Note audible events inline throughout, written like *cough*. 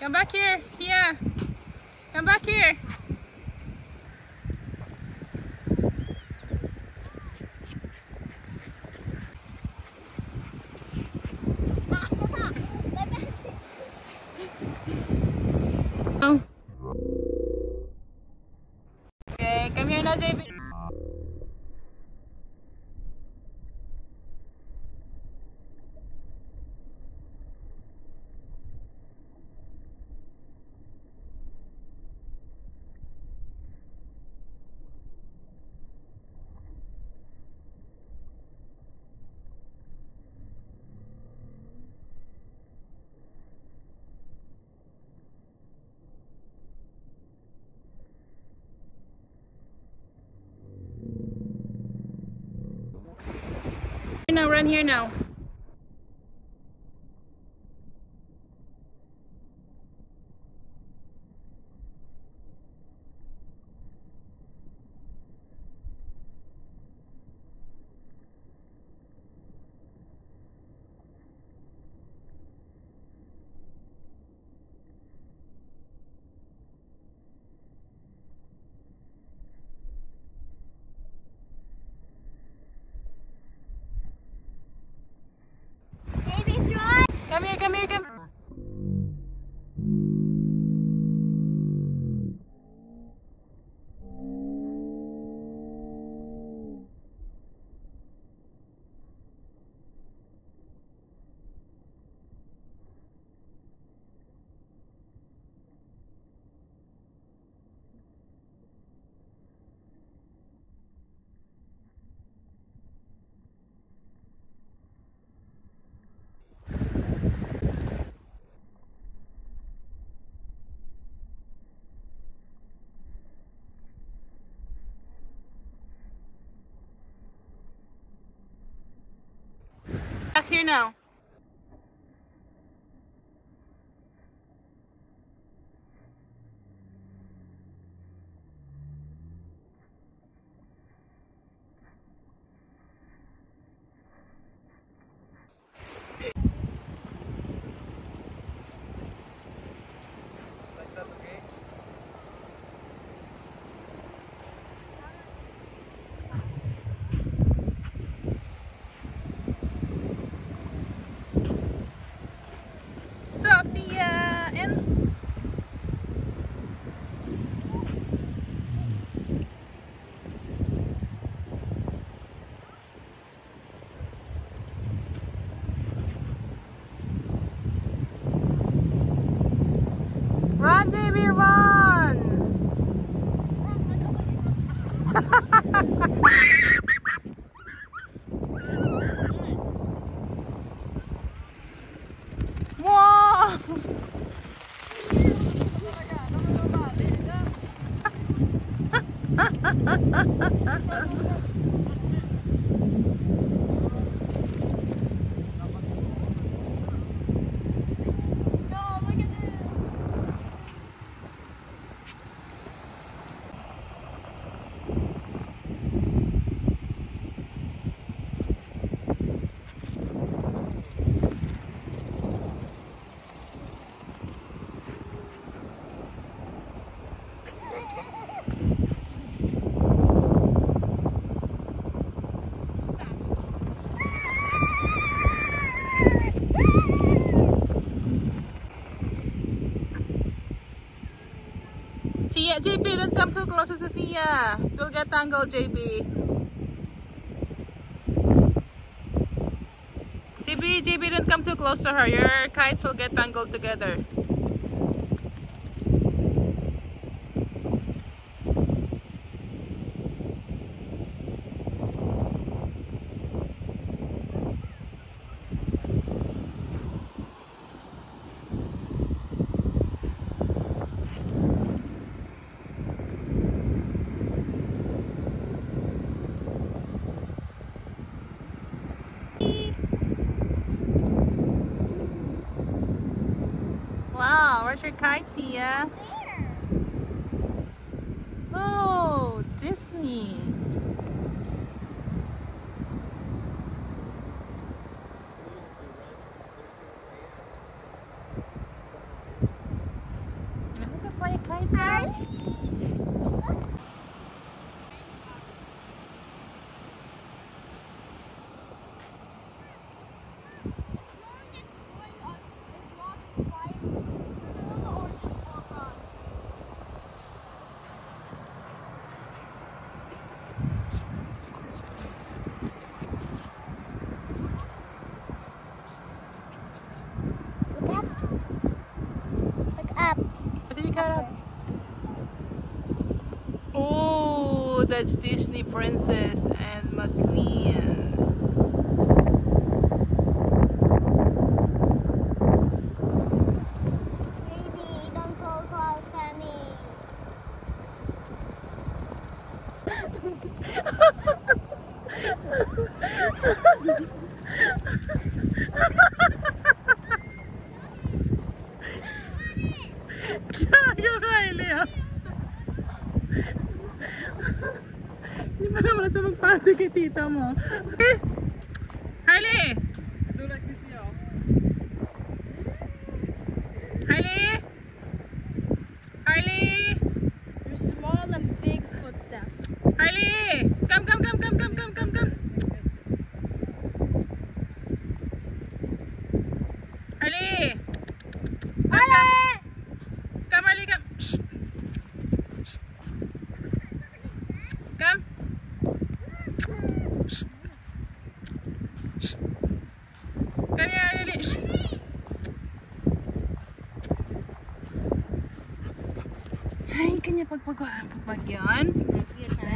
Come back here. Yeah. Come back here. oh. Now run here now. Baby Troy. Come here, come here, come. Back here now. Wow! *laughs* JB, don't come too close to Sophia. You'll get tangled, JB. JB, JB, don't come too close to her. Your kites will get tangled together. Wow, where's your kite, Zia? Oh, Disney. You fly a kite? village Disney princess and my *laughs* Dito.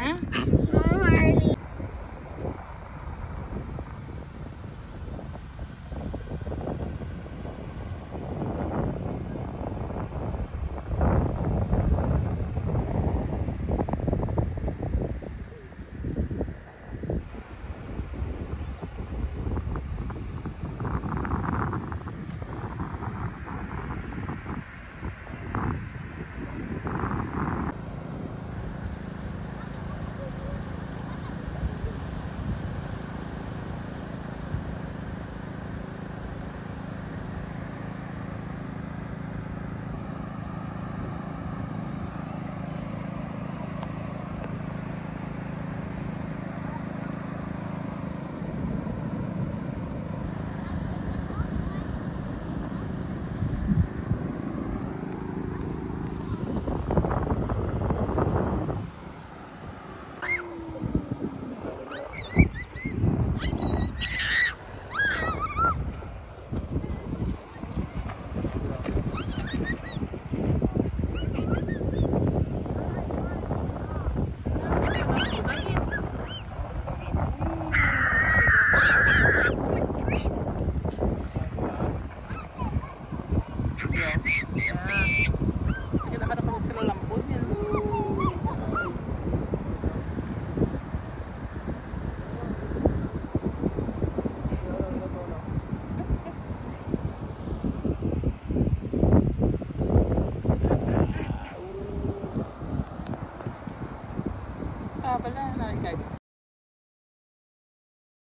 嗯。